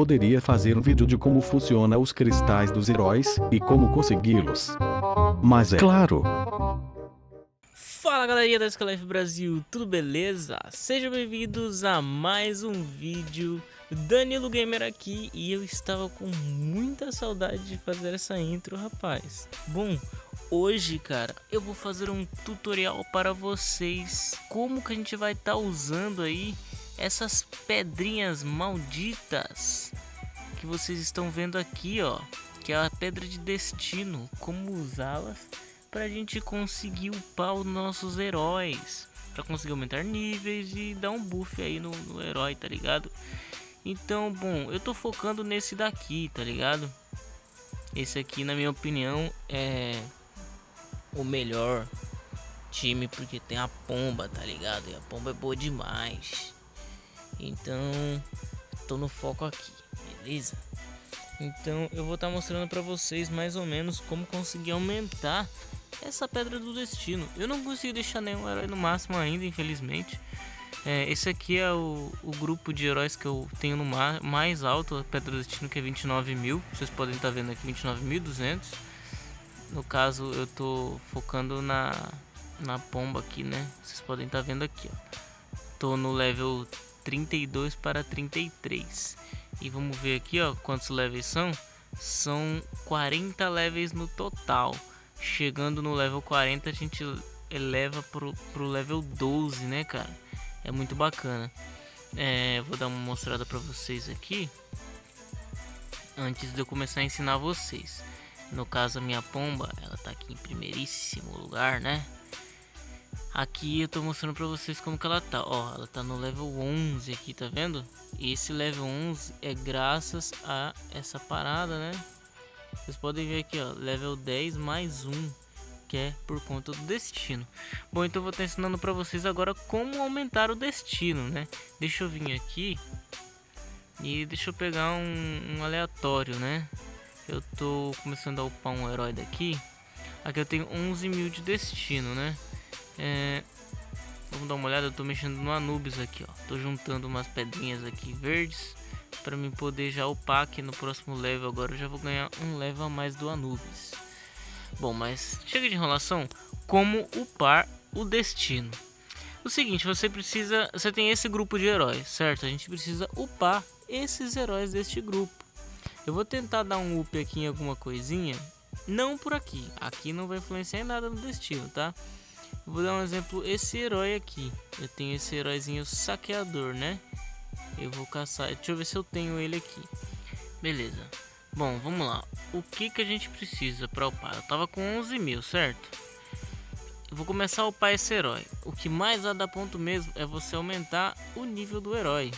poderia fazer um vídeo de como funciona os cristais dos heróis e como consegui-los. Mas é claro, Fala galerinha da Escalef Brasil, tudo beleza? Sejam bem-vindos a mais um vídeo Danilo Gamer aqui e eu estava com muita saudade de fazer essa intro, rapaz. Bom, hoje, cara, eu vou fazer um tutorial para vocês como que a gente vai estar tá usando aí essas pedrinhas malditas que vocês estão vendo aqui, ó, que é a pedra de destino, como usá-las para a gente conseguir upar os nossos heróis, para conseguir aumentar níveis e dar um buff aí no, no herói, tá ligado? Então, bom, eu tô focando nesse daqui, tá ligado? Esse aqui, na minha opinião, é o melhor time porque tem a pomba, tá ligado? E a pomba é boa demais. Então, tô no foco aqui, beleza? Então, eu vou estar tá mostrando para vocês mais ou menos como conseguir aumentar essa pedra do destino. Eu não consegui deixar nenhum herói no máximo ainda, infelizmente. É, esse aqui é o, o, grupo de heróis que eu tenho no mar, mais alto, a Pedra do Destino, que é 29 mil. Vocês podem estar tá vendo aqui 29.200. No caso, eu tô focando na, na pomba aqui, né? Vocês podem estar tá vendo aqui, ó. Tô no level 32 para 33. E vamos ver aqui, ó, quantos levels são. São 40 levels no total. Chegando no level 40, a gente eleva pro, pro level 12, né, cara? É muito bacana. É, vou dar uma mostrada para vocês aqui. Antes de eu começar a ensinar vocês. No caso, a minha pomba, ela tá aqui em primeiríssimo lugar, né? Aqui eu tô mostrando pra vocês como que ela tá. Ó, ela tá no level 11 aqui, tá vendo? Esse level 11 é graças a essa parada, né? Vocês podem ver aqui, ó, level 10 mais 1 que é por conta do destino. Bom, então eu vou estar ensinando para vocês agora como aumentar o destino, né? Deixa eu vir aqui e deixa eu pegar um, um aleatório, né? Eu tô começando a upar um herói daqui. Aqui eu tenho 11 mil de destino, né? É, vamos dar uma olhada, eu tô mexendo no Anubis aqui, ó. Tô juntando umas pedrinhas aqui verdes para mim poder já upar aqui no próximo level. Agora eu já vou ganhar um level a mais do Anubis. Bom, mas chega de enrolação. Como upar o destino? O seguinte, você precisa, você tem esse grupo de heróis, certo? A gente precisa upar esses heróis deste grupo. Eu vou tentar dar um up aqui em alguma coisinha, não por aqui. Aqui não vai influenciar em nada no destino, tá? Vou dar um exemplo, esse herói aqui. Eu tenho esse heróizinho saqueador, né? Eu vou caçar, deixa eu ver se eu tenho ele aqui. Beleza. Bom, vamos lá. O que que a gente precisa para upar? Eu tava com 11 mil, certo? Eu vou começar a upar esse herói. O que mais vai dar ponto mesmo é você aumentar o nível do herói.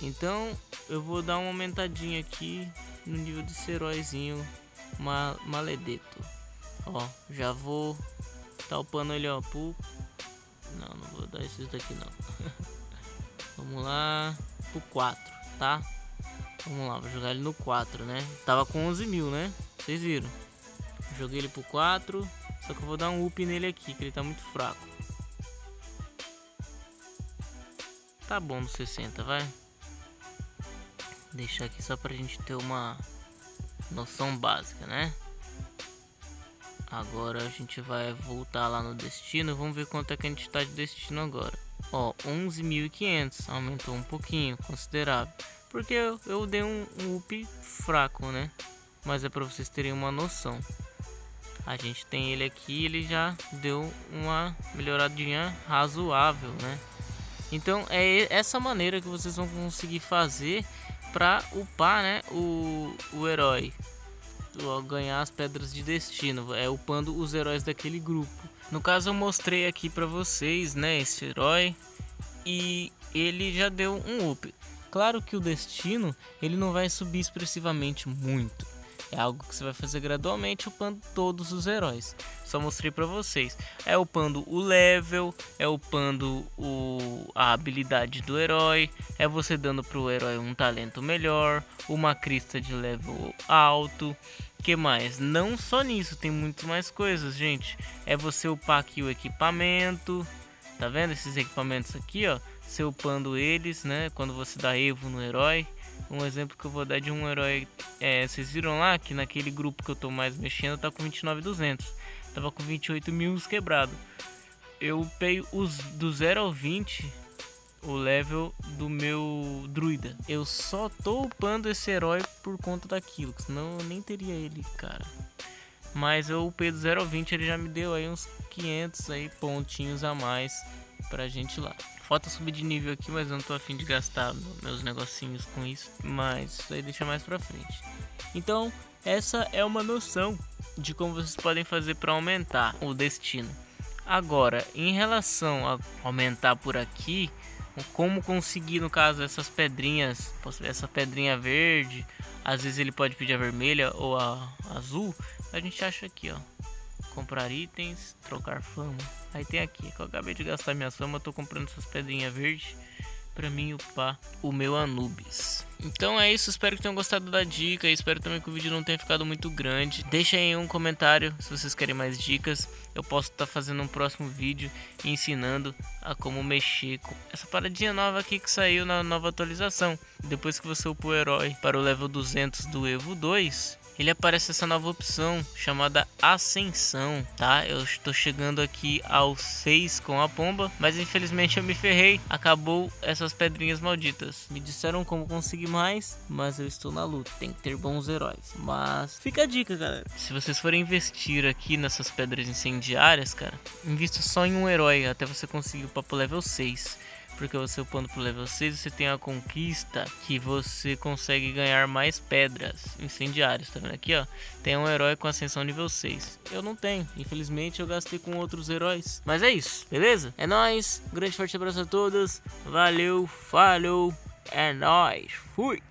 Então, eu vou dar uma aumentadinha aqui no nível desse heróizinho ma maledeto. Ó, já vou tá upando ele, ó, pro... Não, não vou dar esses daqui não. Vamos lá, pro 4, tá? Vamos lá, vou jogar ele no 4, né? Tava com 11 mil, né? Vocês viram. Joguei ele pro 4. Só que eu vou dar um up nele aqui, que ele tá muito fraco. Tá bom no 60, vai. Deixar aqui só pra gente ter uma noção básica, né? Agora a gente vai voltar lá no destino. Vamos ver quanto é que a gente tá de destino agora. Ó, 11.500. Aumentou um pouquinho, considerável. Porque eu, eu dei um, um up fraco, né? Mas é para vocês terem uma noção. A gente tem ele aqui, ele já deu uma melhoradinha razoável, né? Então é essa maneira que vocês vão conseguir fazer para upar, né, o, o herói. Ganhar as pedras de destino, é upando os heróis daquele grupo. No caso eu mostrei aqui para vocês, né, esse herói e ele já deu um up. Claro que o destino ele não vai subir expressivamente muito. É algo que você vai fazer gradualmente upando todos os heróis. Só mostrei para vocês. É upando o level, é upando o, a habilidade do herói, é você dando pro herói um talento melhor, uma crista de level alto. Que mais? Não só nisso, tem muito mais coisas, gente. É você upar aqui o equipamento. Tá vendo esses equipamentos aqui, ó? Você upando eles, né? Quando você dá evo no herói, Um exemplo que eu vou dar de um herói. É, vocês viram lá que naquele grupo que eu tô mais mexendo tá com 29,200. Tava com 28 mil quebrado. Eu upei os do 0 ao 20 o level do meu druida. Eu só tô upando esse herói por conta daquilo, senão eu nem teria ele, cara. Mas eu upei do 0 ao 20, ele já me deu aí uns 500 aí pontinhos a mais pra gente lá. Falta subir de nível aqui, mas eu não tô afim de gastar meus negocinhos com isso. Mas isso aí deixa mais pra frente. Então, essa é uma noção de como vocês podem fazer para aumentar o destino. Agora, em relação a aumentar por aqui, como conseguir, no caso, essas pedrinhas, essa pedrinha verde, às vezes ele pode pedir a vermelha ou a azul, a gente acha aqui, ó. Comprar itens, trocar fama. Aí tem aqui, que eu acabei de gastar minha fama, tô comprando essas pedrinhas verdes para mim upar o meu Anubis. Então é isso, espero que tenham gostado da dica, espero também que o vídeo não tenha ficado muito grande. Deixa aí um comentário se vocês querem mais dicas. Eu posso estar tá fazendo um próximo vídeo ensinando a como mexer com essa paradinha nova aqui que saiu na nova atualização. Depois que você upou o herói para o level 200 do Evo 2, ele aparece essa nova opção chamada Ascensão, tá? Eu estou chegando aqui ao 6 com a pomba, mas infelizmente eu me ferrei. Acabou essas pedrinhas malditas. Me disseram como conseguir mais, mas eu estou na luta. Tem que ter bons heróis. Mas fica a dica, galera. Se vocês forem investir aqui nessas pedras incendiárias, cara, invista só em um herói até você conseguir o papo level 6 porque você upando pro level 6 você tem a conquista que você consegue ganhar mais pedras incendiárias, tá vendo aqui ó? Tem um herói com ascensão nível 6. Eu não tenho, infelizmente eu gastei com outros heróis. Mas é isso, beleza? É nóis, grande forte abraço a todos, valeu, falou, é nóis, fui!